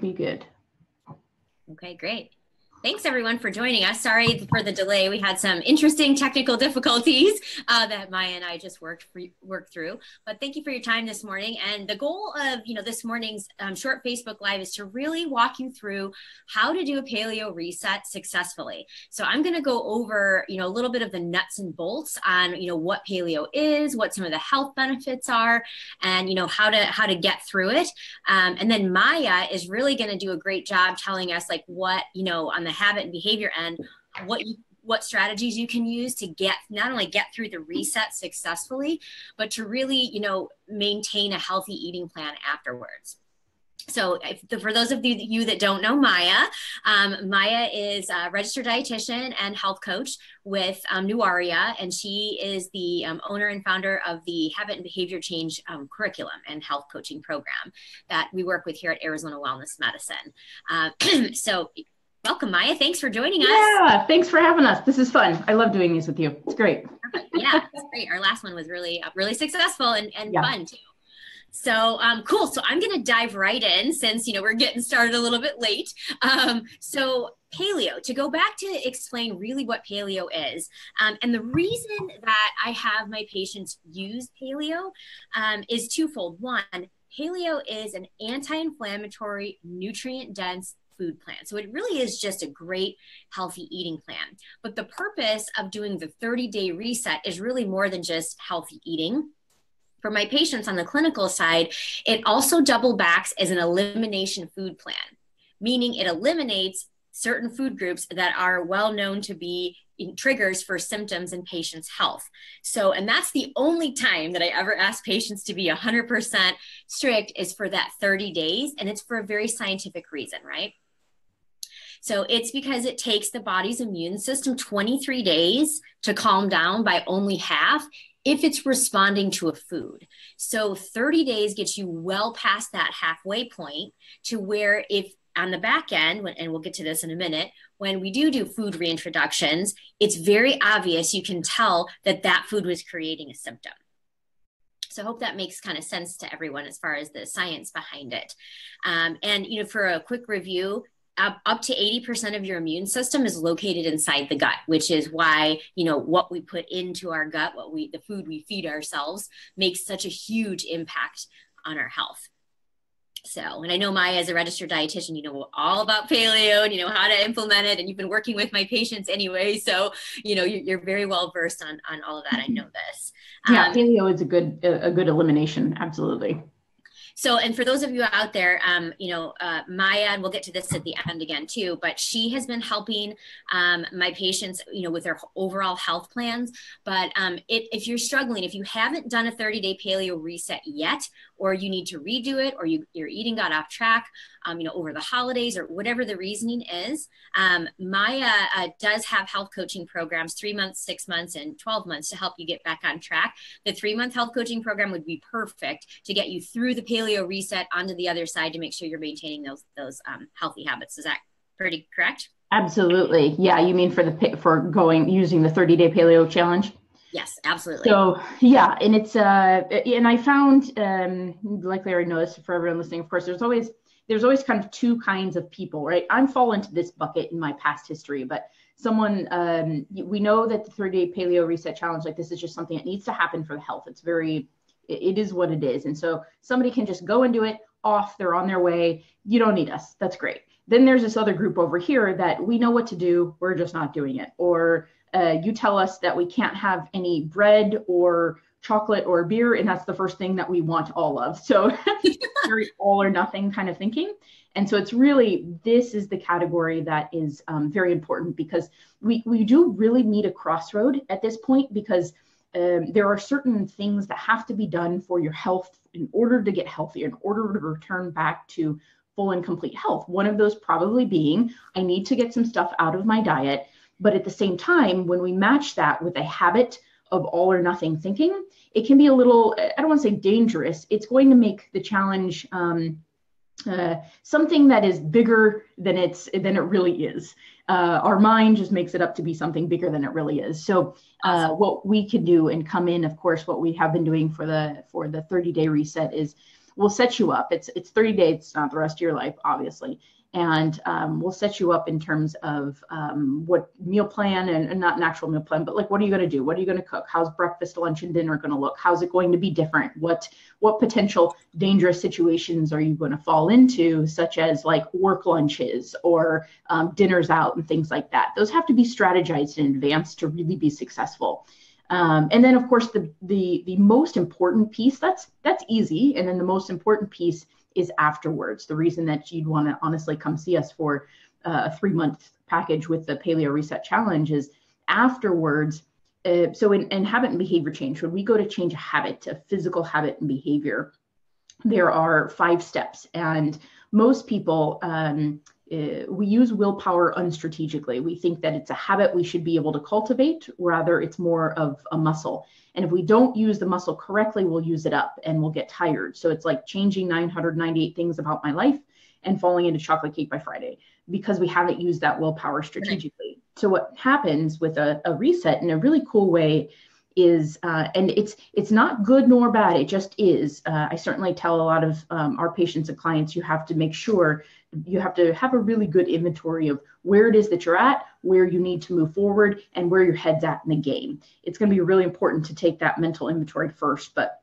be good. Okay, great. Thanks everyone for joining us. Sorry for the delay. We had some interesting technical difficulties uh, that Maya and I just worked worked through. But thank you for your time this morning. And the goal of you know this morning's um, short Facebook Live is to really walk you through how to do a paleo reset successfully. So I'm going to go over you know a little bit of the nuts and bolts on you know what paleo is, what some of the health benefits are, and you know how to how to get through it. Um, and then Maya is really going to do a great job telling us like what you know on the habit and behavior end, what you what strategies you can use to get not only get through the reset successfully, but to really, you know, maintain a healthy eating plan afterwards. So, if, for those of you that don't know Maya, um, Maya is a registered dietitian and health coach with um, Nuaria, and she is the um, owner and founder of the Habit and Behavior Change um, curriculum and health coaching program that we work with here at Arizona Wellness Medicine. Uh, so, Welcome, Maya. Thanks for joining us. Yeah, thanks for having us. This is fun. I love doing these with you. It's great. Yeah, it's great. Our last one was really, uh, really successful and, and yeah. fun too. So um, cool. So I'm going to dive right in since you know we're getting started a little bit late. Um, so paleo. To go back to explain really what paleo is, um, and the reason that I have my patients use paleo um, is twofold. One, paleo is an anti-inflammatory, nutrient-dense food plan. So it really is just a great healthy eating plan. But the purpose of doing the 30 day reset is really more than just healthy eating. For my patients on the clinical side, it also double backs as an elimination food plan, meaning it eliminates certain food groups that are well known to be triggers for symptoms in patients' health. So, and that's the only time that I ever ask patients to be 100% strict is for that 30 days. And it's for a very scientific reason, right? So it's because it takes the body's immune system 23 days to calm down by only half if it's responding to a food. So 30 days gets you well past that halfway point to where if on the back end, and we'll get to this in a minute, when we do do food reintroductions, it's very obvious you can tell that that food was creating a symptom. So I hope that makes kind of sense to everyone as far as the science behind it. Um, and you know, for a quick review, up, up to 80% of your immune system is located inside the gut which is why you know what we put into our gut what we the food we feed ourselves makes such a huge impact on our health. So and i know maya as a registered dietitian you know all about paleo and you know how to implement it and you've been working with my patients anyway. So you know you're very well versed on on all of that. I know this. Yeah um, paleo is a good a good elimination. Absolutely so, and for those of you out there, um, you know, uh, Maya, and we'll get to this at the end again too, but she has been helping um, my patients, you know, with their overall health plans. But um, it, if you're struggling, if you haven't done a 30 day paleo reset yet, or you need to redo it, or you, your eating got off track, um, you know, over the holidays or whatever the reasoning is, um, Maya uh, does have health coaching programs, three months, six months, and 12 months to help you get back on track. The three month health coaching program would be perfect to get you through the paleo reset onto the other side to make sure you're maintaining those, those um, healthy habits. Is that pretty correct? Absolutely. Yeah. You mean for the, for going, using the 30 day paleo challenge? Yes, absolutely. So yeah, and it's uh, and I found um, like Larry knows for everyone listening, of course, there's always there's always kind of two kinds of people, right? I'm fall into this bucket in my past history, but someone um, we know that the 30 day paleo reset challenge like this is just something that needs to happen for the health. It's very it, it is what it is, and so somebody can just go and do it off. They're on their way. You don't need us. That's great. Then there's this other group over here that we know what to do. We're just not doing it, or uh, you tell us that we can't have any bread or chocolate or beer and that's the first thing that we want all of. So very all or nothing kind of thinking. And so it's really this is the category that is um, very important because we we do really need a crossroad at this point because um, there are certain things that have to be done for your health in order to get healthy in order to return back to full and complete health. One of those probably being i need to get some stuff out of my diet but at the same time when we match that with a habit of all or nothing thinking, it can be a little, I don't want to say dangerous. It's going to make the challenge um, uh, something that is bigger than it's than it really is. Uh, our mind just makes it up to be something bigger than it really is. So uh, what we can do and come in, of course, what we have been doing for the for the 30 day reset is we'll set you up. It's it's 30 days, it's not the rest of your life, obviously and um, we'll set you up in terms of um, what meal plan and, and, not an actual meal plan but like what are you going to do? What are you going to cook? How's breakfast lunch and dinner going to look? How's it going to be different? What what potential dangerous situations are you going to fall into such as like work lunches or um, dinners out and things like that? Those have to be strategized in advance to really be successful. Um, and then of course the the the most important piece that's that's easy. And then the most important piece is afterwards. The reason that you'd want to honestly come see us for uh, a three month package with the Paleo Reset Challenge is afterwards. Uh, so in, in habit and behavior change, when we go to change a habit, a physical habit and behavior, there are five steps. And most people, um, uh, we use willpower unstrategically. We think that it's a habit we should be able to cultivate, rather, it's more of a muscle. And if we don't use the muscle correctly, we'll use it up and we'll get tired. So it's like changing 998 things about my life and falling into chocolate cake by Friday because we haven't used that willpower strategically. Right. So what happens with a, a, reset in a really cool way is, uh, and it's it's not good nor bad. It just is. Uh, I certainly tell a lot of um, our patients and clients you have to make sure you have to have a really good inventory of where it is that you're at, where you need to move forward, and where your head's at in the game. It's going to be really important to take that mental inventory first. But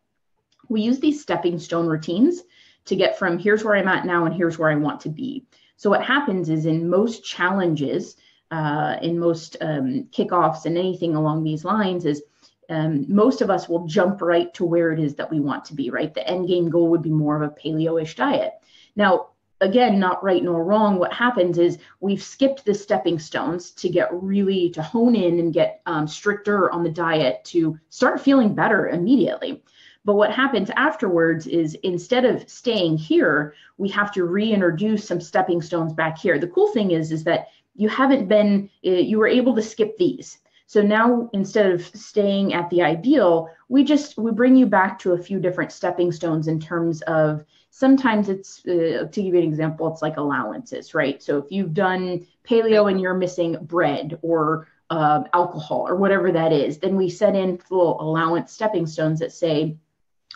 we use these stepping stone routines to get from here's where I'm at now and here's where I want to be. So, what happens is in most challenges, uh, in most um, kickoffs, and anything along these lines, is um, most of us will jump right to where it is that we want to be, right? The end game goal would be more of a paleo ish diet. Now, again, not right nor wrong. What happens is we've skipped the stepping stones to get really to hone in and get um, stricter on the diet to start feeling better immediately. But what happens afterwards is instead of staying here, we have to reintroduce some stepping stones back here. The cool thing is, is that you haven't been, eh, you were able to skip these. So now instead of staying at the ideal, we just we bring you back to a few different stepping stones in terms of sometimes it's uh, to give you an example it's like allowances right? So if you've done paleo and you're missing bread or uh, alcohol or whatever that is then we set in full allowance stepping stones that say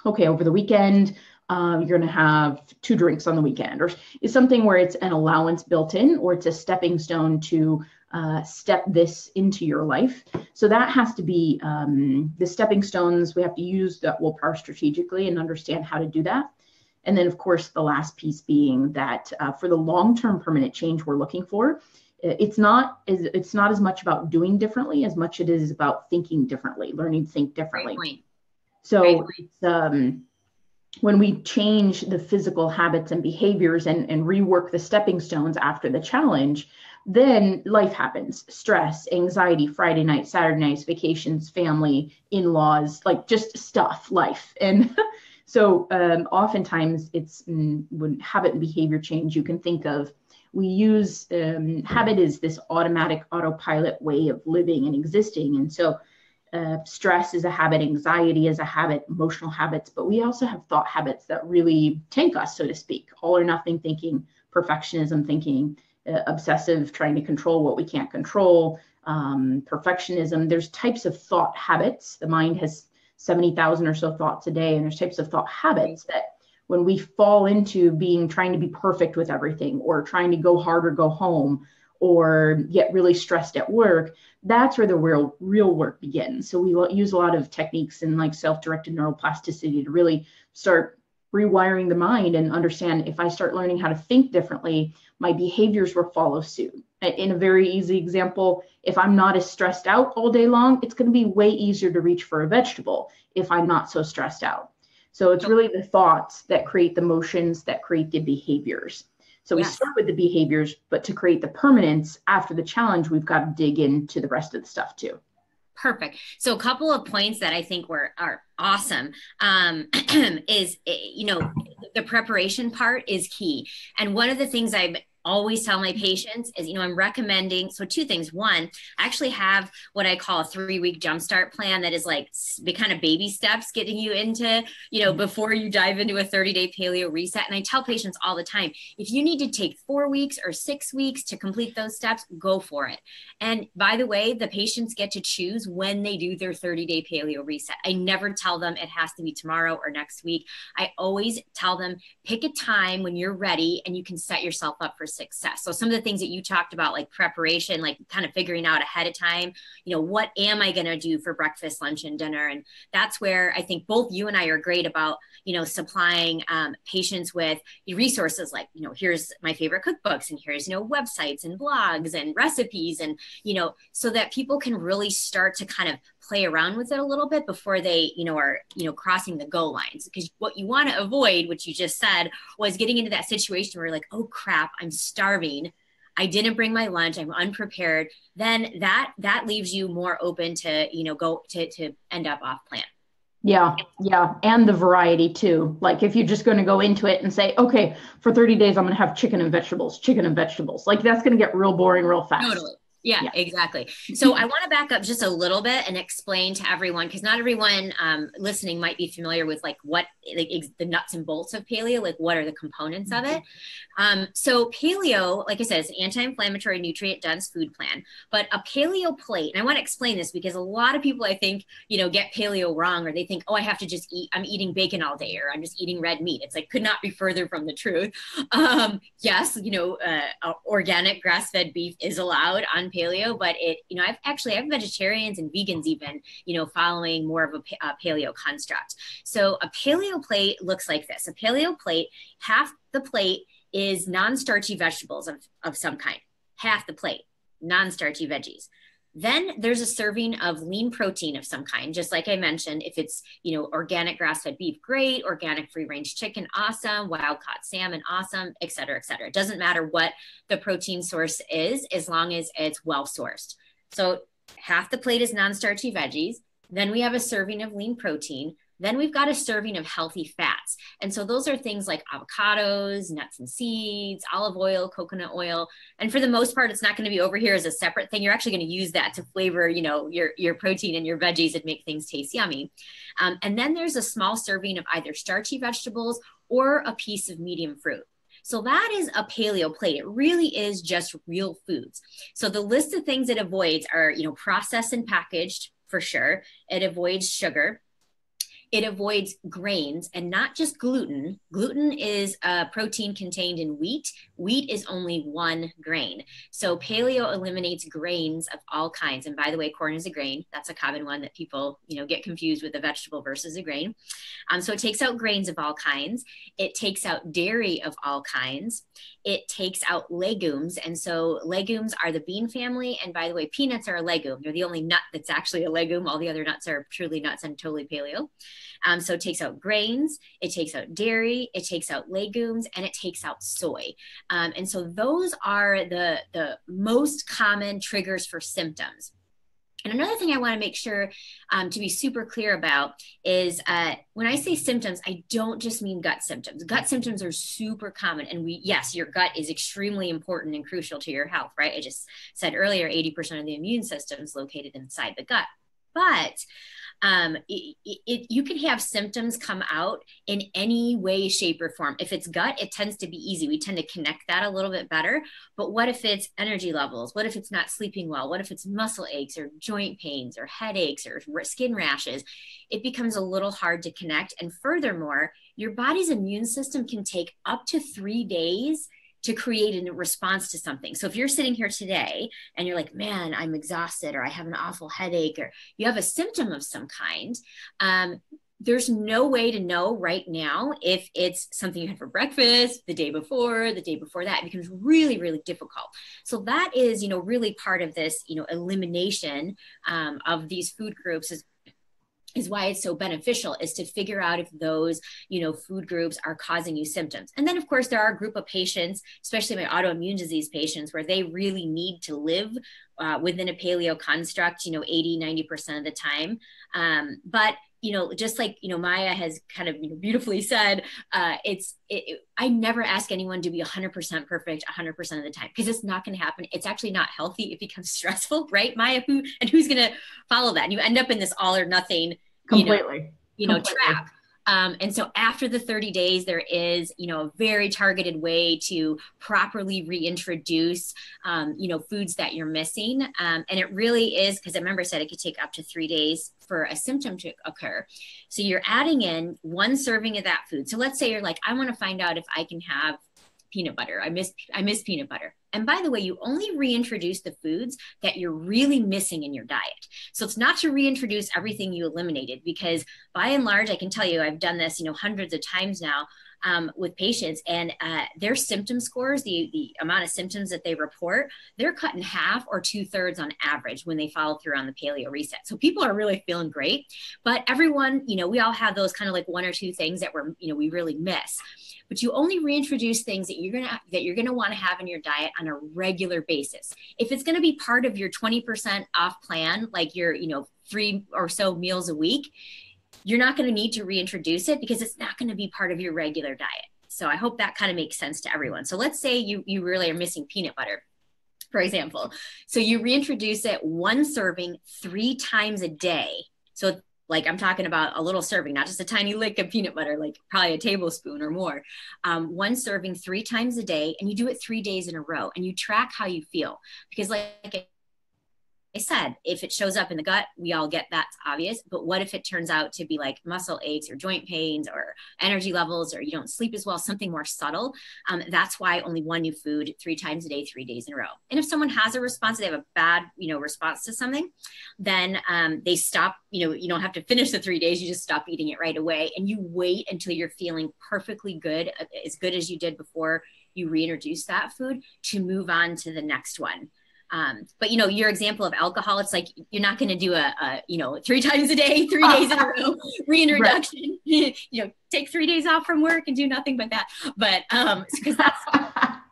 okay over the weekend um, you're going to have two drinks on the weekend or is something where it's an allowance built in or it's a stepping stone to uh, step this into your life. So that has to be um, the stepping stones. We have to use that willpower strategically and understand how to do that. And then, of course, the last piece being that uh, for the long-term permanent change we're looking for, it's not as it's not as much about doing differently as much as it is about thinking differently, learning to think differently. So it's um, when we change the physical habits and behaviors and, and rework the stepping stones after the challenge, then life happens. Stress anxiety friday night saturday nights vacations family in-laws like just stuff life. And so um, oftentimes it's mm, when habit and behavior change you can think of we use um, habit is this automatic autopilot way of living and existing. And so uh, stress is a habit anxiety is a habit emotional habits but we also have thought habits that really tank us so to speak. All or nothing thinking perfectionism thinking uh, obsessive trying to control what we can't control um, perfectionism. There's types of thought habits. The mind has 70,000 or so thoughts a day and there's types of thought habits that when we fall into being trying to be perfect with everything or trying to go hard or go home or get really stressed at work that's where the real real work begins so we use a lot of techniques in like self-directed neuroplasticity to really start rewiring the mind and understand if I start learning how to think differently, my behaviors will follow suit. In a very easy example, if I'm not as stressed out all day long, it's going to be way easier to reach for a vegetable if I'm not so stressed out. So it's really the thoughts that create the motions that create the behaviors. So we yes. start with the behaviors, but to create the permanence after the challenge, we've got to dig into the rest of the stuff too. Perfect. So a couple of points that I think were are awesome um, is eh, you know the preparation part is key. And one of the things I've always tell my patients is, you know, I'm recommending. So two things. One, I actually have what I call a three week jumpstart plan that is like the kind of baby steps getting you into, you know, mm-hmm. before you dive into a 30 day paleo reset. And I tell patients all the time, if you need to take four weeks or six weeks to complete those steps, go for it. And by the way, the patients get to choose when they do their 30 day paleo reset. I never tell them it has to be tomorrow or next week. I always tell them pick a time when you're ready and you can set yourself up for success. So some of the things that you talked about, like preparation, like kind of figuring out ahead of time, you know, what am I going to do for breakfast, lunch, and dinner? And that's where I think both you and I are great about, you know, supplying um, patients with resources like, you know, here's my favorite cookbooks and here's, you know, websites and blogs and recipes and, you know, so that people can really start to kind of play around with it a little bit before they, you know, are, you know, crossing the goal lines. Because what you want to avoid, which you just said, was getting into that situation where you're like, oh crap, I'm starving. I didn't bring my lunch. I'm unprepared. Then that that leaves you more open to, you know, go to to end up off plan. Yeah, yeah. And the variety too. Like if you're just going to go into it and say, okay, for 30 days, I'm going to have chicken and vegetables, chicken and vegetables. Like that's going to get real boring real fast. Totally. Yeah, yeah, exactly. So I want to back up just a little bit and explain to everyone because not everyone um, listening might be familiar with like what like the nuts and bolts of paleo, like what are the components of it. Um, so paleo, like I said, is an anti-inflammatory, nutrient-dense food plan. But a paleo plate, and I want to explain this because a lot of people I think you know get paleo wrong, or they think, oh, I have to just eat. I'm eating bacon all day, or I'm just eating red meat. It's like could not be further from the truth. Um, yes, you know, uh, organic grass-fed beef is allowed on paleo, but it, you know, I've actually, I have vegetarians and vegans even, you know, following more of a, a paleo construct. So a paleo plate looks like this. A paleo plate, half the plate is non-starchy vegetables of, of some kind, half the plate, non-starchy veggies. Then there's a serving of lean protein of some kind, just like I mentioned. If it's you know organic grass-fed beef, great. Organic free-range chicken, awesome. Wild-caught salmon, awesome, et cetera, et cetera. It doesn't matter what the protein source is, as long as it's well sourced. So half the plate is non-starchy veggies. Then we have a serving of lean protein. Then we've got a serving of healthy fats. And so those are things like avocados, nuts and seeds, olive oil, coconut oil. And for the most part, it's not going to be over here as a separate thing. You're actually going to use that to flavor, you know, your, your protein and your veggies and make things taste yummy. Um, and then there's a small serving of either starchy vegetables or a piece of medium fruit. So that is a paleo plate. It really is just real foods. So the list of things it avoids are, you know, processed and packaged for sure. It avoids sugar. It avoids grains and not just gluten. Gluten is a protein contained in wheat. Wheat is only one grain. So paleo eliminates grains of all kinds. And by the way, corn is a grain. That's a common one that people, you know, get confused with a vegetable versus a grain. Um, so it takes out grains of all kinds. It takes out dairy of all kinds. It takes out legumes. And so legumes are the bean family. And by the way, peanuts are a legume. They're the only nut that's actually a legume. All the other nuts are truly nuts and totally paleo. Um, so it takes out grains, it takes out dairy, it takes out legumes, and it takes out soy. Um, and so those are the, the most common triggers for symptoms. And another thing I want to make sure um, to be super clear about is uh, when I say symptoms, I don't just mean gut symptoms. Gut symptoms are super common. And we, yes, your gut is extremely important and crucial to your health, right? I just said earlier 80% of the immune system is located inside the gut. But um, it, it, you can have symptoms come out in any way, shape, or form. If it's gut, it tends to be easy. We tend to connect that a little bit better. But what if it's energy levels? What if it's not sleeping well? What if it's muscle aches or joint pains or headaches or skin rashes? It becomes a little hard to connect. And furthermore, your body's immune system can take up to three days to create a response to something. So if you're sitting here today and you're like, man, I'm exhausted, or I have an awful headache, or you have a symptom of some kind, um, there's no way to know right now if it's something you had for breakfast the day before the day before that it becomes really really difficult so that is you know really part of this you know elimination um, of these food groups is is why it's so beneficial is to figure out if those you know food groups are causing you symptoms. And then of course there are a group of patients especially my autoimmune disease patients where they really need to live uh, within a paleo construct you know 80 90% of the time. Um, but you know, just like, you know, Maya has kind of you know, beautifully said, uh, it's, it, it, I never ask anyone to be 100% perfect 100% of the time because it's not going to happen. It's actually not healthy. It becomes stressful, right? Maya, who, and who's going to follow that? And you end up in this all or nothing, completely, you know, you know completely. trap. Um, and so after the 30 days, there is, you know, a very targeted way to properly reintroduce, um, you know, foods that you're missing. Um, and it really is, because I remember said it could take up to three days for a symptom to occur. So you're adding in one serving of that food. So let's say you're like, I want to find out if I can have peanut butter. I miss I miss peanut butter. And by the way, you only reintroduce the foods that you're really missing in your diet. So it's not to reintroduce everything you eliminated because by and large, I can tell you I've done this, you know, hundreds of times now um, with patients and uh, their symptom scores, the, the amount of symptoms that they report, they're cut in half or two thirds on average when they follow through on the paleo reset. So people are really feeling great, but everyone, you know, we all have those kind of like one or two things that we're, you know, we really miss but you only reintroduce things that you're gonna that you're gonna want to have in your diet on a regular basis. If it's gonna be part of your 20% off plan, like your, you know, three or so meals a week, you're not gonna need to reintroduce it because it's not gonna be part of your regular diet. So I hope that kind of makes sense to everyone. So let's say you you really are missing peanut butter for example. So you reintroduce it one serving three times a day. So like I'm talking about a little serving, not just a tiny lick of peanut butter, like probably a tablespoon or more. Um, one serving three times a day, and you do it three days in a row, and you track how you feel because, like I said, if it shows up in the gut, we all get that's obvious. But what if it turns out to be like muscle aches or joint pains or energy levels or you don't sleep as well, something more subtle? Um, that's why only one new food three times a day, three days in a row. And if someone has a response, they have a bad, you know, response to something, then um, they stop. You know, you don't have to finish the three days. You just stop eating it right away, and you wait until you're feeling perfectly good, uh, as good as you did before you reintroduce that food to move on to the next one. Um, but you know, your example of alcohol, it's like you're not going to do a, a, you know, three times a day, three days in a row reintroduction. Right. you know, take three days off from work and do nothing but that. But um, because that's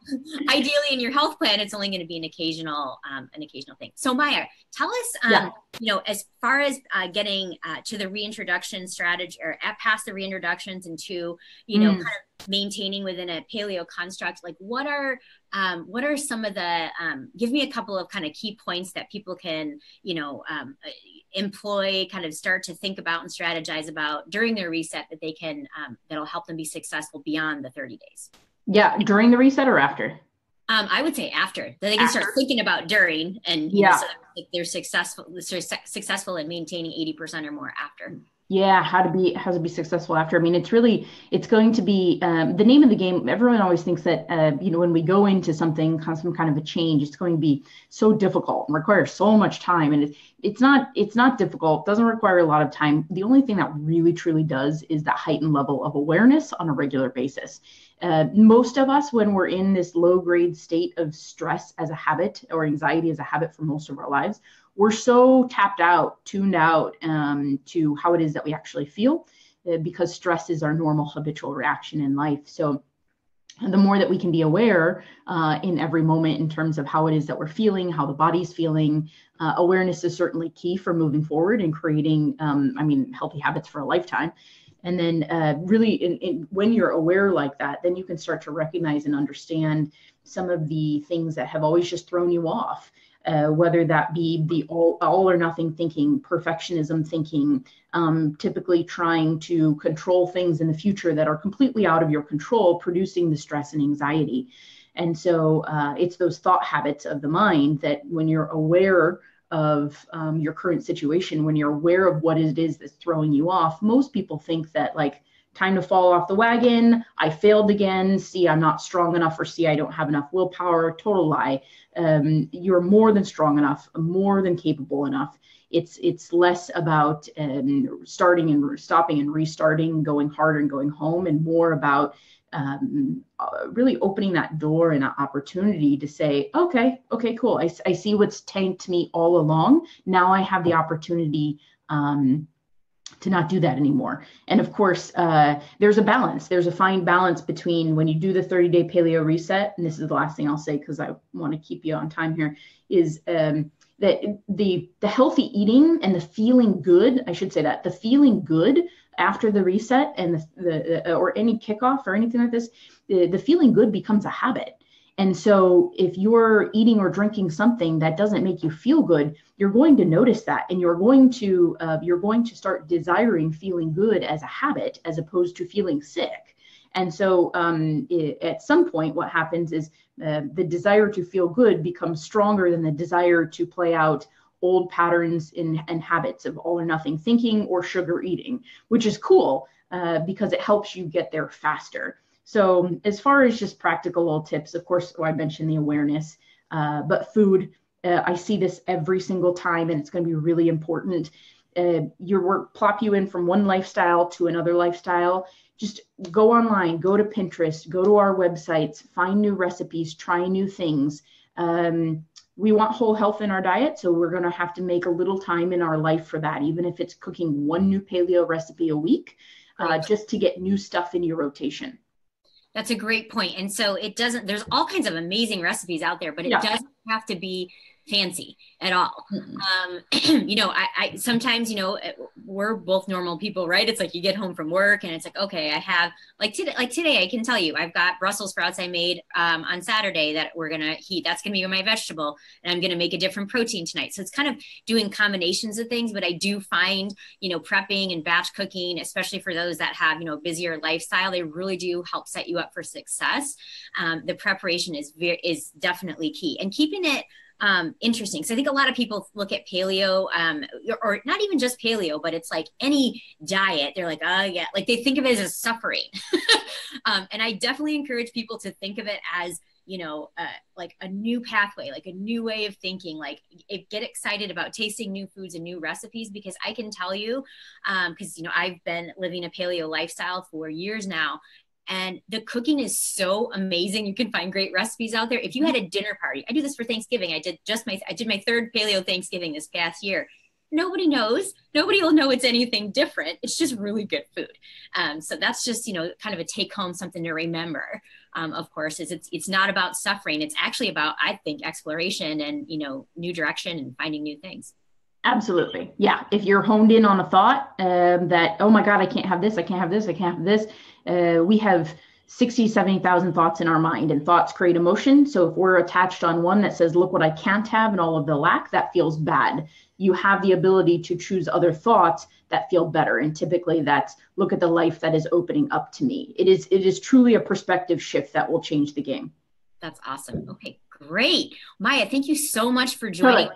ideally in your health plan, it's only going to be an occasional, um, an occasional thing. So Maya, tell us, um, yeah. you know, as far as uh, getting uh, to the reintroduction strategy or at past the reintroductions and to, you know, mm. kind of maintaining within a paleo construct, like what are, um, what are some of the, um, give me a couple of kind of key points that people can, you know, um, uh, employ, kind of start to think about and strategize about during their reset that they can, um, that'll help them be successful beyond the 30 days. Yeah, during the reset or after? Um, I would say after. That they can after. start thinking about during, and yeah, know, so they're successful. They're successful in maintaining eighty percent or more after yeah how to be how to be successful after i mean it's really it's going to be um, the name of the game everyone always thinks that uh, you know when we go into something some kind of a change it's going to be so difficult and require so much time and it's it's not it's not difficult doesn't require a lot of time the only thing that really truly does is that heightened level of awareness on a regular basis uh, most of us when we're in this low grade state of stress as a habit or anxiety as a habit for most of our lives we're so tapped out, tuned out um, to how it is that we actually feel uh, because stress is our normal habitual reaction in life. So the more that we can be aware uh, in every moment in terms of how it is that we're feeling, how the body's feeling, uh, awareness is certainly key for moving forward and creating, um, I mean, healthy habits for a lifetime. And then, uh, really, in, in, when you're aware like that, then you can start to recognize and understand some of the things that have always just thrown you off uh, whether that be the all, all or nothing thinking, perfectionism thinking, um, typically trying to control things in the future that are completely out of your control, producing the stress and anxiety. And so uh, it's those thought habits of the mind that when you're aware of um, your current situation, when you're aware of what it is that's throwing you off, most people think that like time to fall off the wagon. I failed again. See, I'm not strong enough, or see, I don't have enough willpower. Total lie. Um, you're more than strong enough, more than capable enough. It's it's less about um, starting and stopping and restarting, going harder and going home, and more about um, uh, really opening that door and an opportunity to say, okay, okay, cool. I, I see what's tanked me all along. Now I have the opportunity um, to not do that anymore. And of course, uh, there's a balance. There's a fine balance between when you do the 30 day paleo reset, and this is the last thing I'll say because I want to keep you on time here, is um, that the the healthy eating and the feeling good i should say that the feeling good after the reset and the, the or any kickoff or anything like this the, the feeling good becomes a habit and so if you're eating or drinking something that doesn't make you feel good, you're going to notice that and you're going to uh, you're going to start desiring feeling good as a habit as opposed to feeling sick. And so um, it, at some point, what happens is uh, the desire to feel good becomes stronger than the desire to play out old patterns in, and habits of all or nothing thinking or sugar eating, which is cool uh, because it helps you get there faster. So as far as just practical little tips, of course, oh, I mentioned the awareness, uh, but food, uh, I see this every single time, and it's going to be really important. Uh, your work plop you in from one lifestyle to another lifestyle. Just go online, go to Pinterest, go to our websites, find new recipes, try new things. Um, we want whole health in our diet, so we're going to have to make a little time in our life for that, even if it's cooking one new paleo recipe a week, uh, just to get new stuff in your rotation. That's a great point. And so it doesn't, there's all kinds of amazing recipes out there, but it yeah. doesn't have to be fancy at all. Mm-hmm. Um, you know, I, I, sometimes, you know, we're both normal people, right? It's like you get home from work and it's like, okay, I have like today, like today, I can tell you, I've got Brussels sprouts I made um, on Saturday that we're gonna heat. That's gonna be my vegetable, and I'm gonna make a different protein tonight. So it's kind of doing combinations of things. But I do find, you know, prepping and batch cooking, especially for those that have, you know, busier lifestyle, they really do help set you up for success. Um, the preparation is very is definitely key, and keeping it um, interesting. So I think a lot of people look at paleo, um, or not even just paleo, but it's like any diet. They're like, oh yeah, like they think of it as suffering. um, and I definitely encourage people to think of it as you know, uh, like a new pathway, like a new way of thinking, like get excited about tasting new foods and new recipes because I can tell you, because, um, you know, I've been living a paleo lifestyle for years now and the cooking is so amazing. You can find great recipes out there. If you had a dinner party, I do this for Thanksgiving. I did just my I did my third paleo Thanksgiving this past year. Nobody knows. Nobody will know it's anything different. It's just really good food. Um, so that's just you know kind of a take home something to remember. Um, of course, is it's it's not about suffering. It's actually about I think exploration and you know new direction and finding new things. Absolutely. Yeah. If you're honed in on a thought um, that, oh my God, I can't have this, I can't have this, I can't have this, uh, we have 60, 70,000 thoughts in our mind, and thoughts create emotion. So if we're attached on one that says, look what I can't have and all of the lack, that feels bad. You have the ability to choose other thoughts that feel better. And typically that's look at the life that is opening up to me. It is it is truly a perspective shift that will change the game. That's awesome. Okay, great. Maya, thank you so much for joining.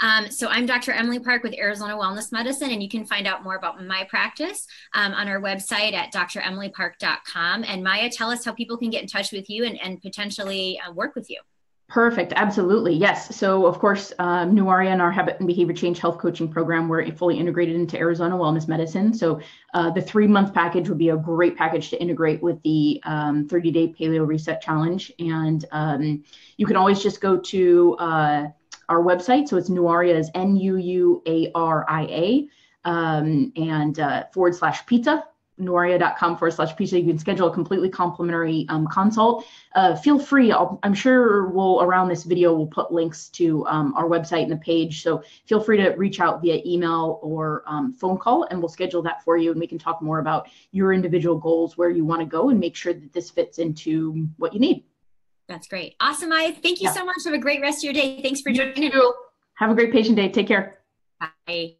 Um, so I'm Dr. Emily Parke with Arizona Wellness Medicine, and you can find out more about my practice um, on our website at dremilyparke.com. And Maya, tell us how people can get in touch with you and, and potentially uh, work with you. Perfect. Absolutely. Yes. So, of course, um, Nuaria and our habit and behavior change health coaching program, we're fully integrated into Arizona Wellness Medicine. So, uh, the three month package would be a great package to integrate with the 30 um, day paleo reset challenge. And um, you can always just go to uh, our website. So it's Nuaria is N U U A R I A um, and uh, forward slash pizza. Nuaria.com forward slash pizza. You can schedule a completely complimentary um, consult. Uh, feel free. i am sure we'll around this video we'll put links to um, our website and the page. So feel free to reach out via email or um, phone call, and we'll schedule that for you. And we can talk more about your individual goals, where you want to go, and make sure that this fits into what you need. That's great. Awesome, I Thank you yeah. so much. Have a great rest of your day. Thanks for joining. Have a great patient day. Take care. Bye.